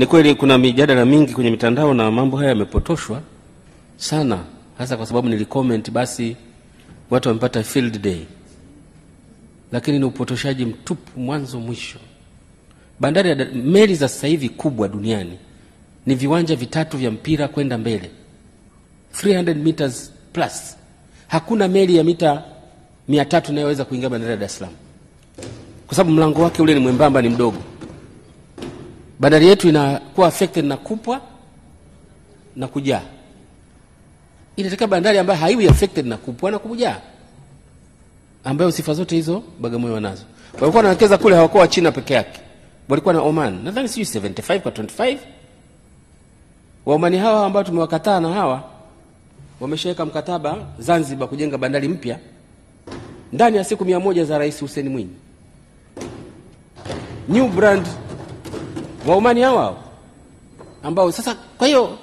Ni kweli kuna mijadala mingi kwenye mitandao na mambo haya yamepotoshwa sana, hasa kwa sababu nilicomment, basi watu wamepata field day, lakini ni upotoshaji mtupu mwanzo mwisho. Bandari ya meli za sasa hivi kubwa duniani ni viwanja vitatu vya mpira kwenda mbele 300 meters plus. Hakuna meli ya mita 300 inayoweza kuingia bandari ya Dar es Salaam kwa sababu mlango wake ule ni mwembamba, ni mdogo. Bandari yetu inakuwa affected na kupwa na kujaa. Inataka bandari ambayo haiwi affected na kupwa na kujaa, ambayo sifa zote hizo Bagamoyo wanazo. Walikuwa wanawekeza kule, hawakuwa China peke yake, walikuwa na Oman, nadhani sijui 75 kwa 25. Waomani hawa ambao tumewakataa na hawa wameshaweka mkataba Zanzibar kujenga bandari mpya ndani ya siku mia moja za Rais Hussein Mwinyi. New brand Waomani hao hao? Ambao sasa, kwa hiyo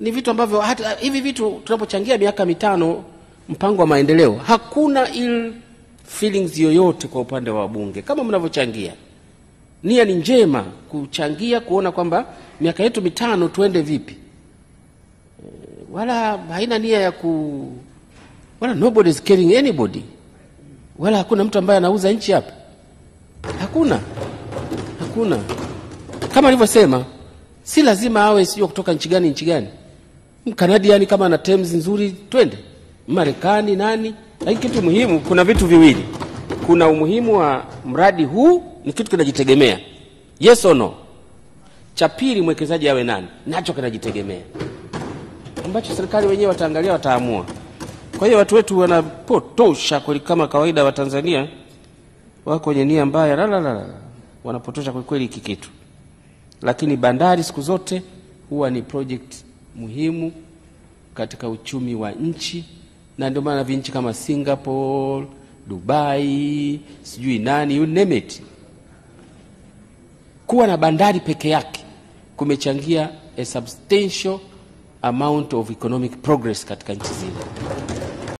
ni vitu ambavyo hata hivi vitu tunapochangia miaka mitano mpango wa maendeleo, hakuna ill feelings yoyote kwa upande wa wabunge kama mnavyochangia. Nia ni njema kuchangia kuona kwamba miaka yetu mitano tuende vipi, wala haina nia ya ku wala nobody is caring anybody, wala hakuna mtu ambaye anauza nchi hapa, hakuna. Hakuna. Kama alivyosema, si lazima awe sio kutoka nchi gani nchi gani, Mkanadiani kama ana terms nzuri twende, Marekani nani. Lakini kitu muhimu, kuna vitu viwili, kuna umuhimu wa mradi huu, ni kitu kinajitegemea, yes or no. Cha pili, mwekezaji awe nani, nacho kinajitegemea, ambacho serikali wenyewe wataangalia, wataamua. Kwa hiyo watu wetu wanapotosha kweli, kama kawaida. Wa Tanzania wako kwenye nia mbaya, la la la wanapotosha kwa kweli hiki kitu, lakini bandari siku zote huwa ni project muhimu katika uchumi wa nchi, na ndio maana vinchi kama Singapore, Dubai, sijui nani, you name it, kuwa na bandari peke yake kumechangia a substantial amount of economic progress katika nchi zile.